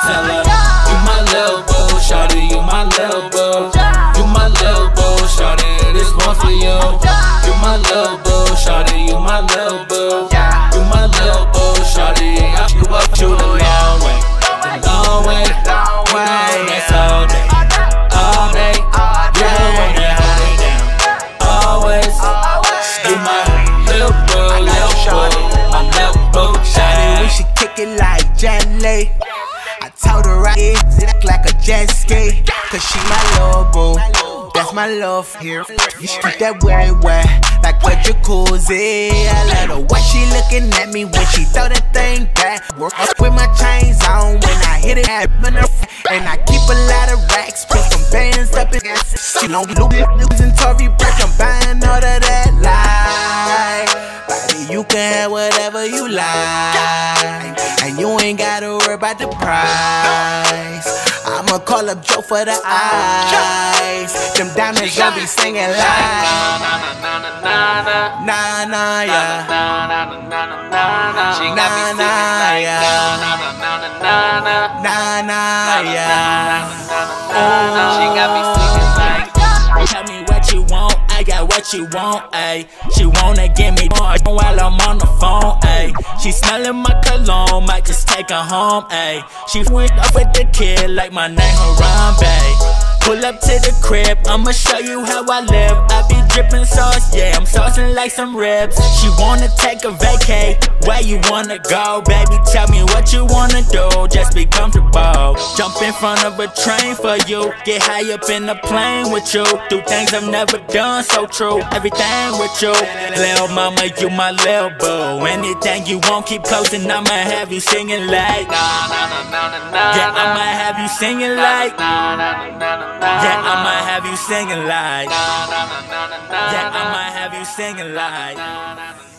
Tell her, you my little boo, shawty, you my little boo. You my little boo, shawty, this one for you. You my little boo, shawty, you my little boo. You my little boo, shawty, I you up you the long way, the long way, way. That's all day, all day. You one that it down, always. You my little boo, little boo, my little boo, Shawty, we should kick it like jelly. I her it like a jet ski. Cause she my little boo. That's my love here. You keep that way wet, like a jacuzzi. I love the way she looking at me when she throw that thing back. Work up with my chains on when I hit it and I keep a lot of racks, put some bands up in ass. She don't lose and Tory break, I'm buying all of that life. Baby, you can have whatever you like, about the price. I'ma call up Joe for the eyes. Them diamonds gonna be singing like Nah, nah, yeah. She got me Nah, nah, singing yeah. like Nah, nah, yeah. You want, ayy. She wanna give me more while I'm on the phone, ayy. She smelling my cologne, might just take her home, ayy. She went up with the kid like my name Harambe. Pull up to the crib, I'ma show you how I live. I be dripping sauce, yeah, I'm saucing like some ribs. She wanna take a vacay, where you wanna go? Baby, tell me what you wanna do, just be comfortable. Jump in front of a train for you, get high up in a plane with you. Do things I've never done, so true. Everything with you, lil' mama, you my lil' boo. Anything you want, keep close, and I'ma have you singing like. Yeah, I'ma have you singing like. Yeah, I'ma have you singing like. Yeah, I'ma have you singing like.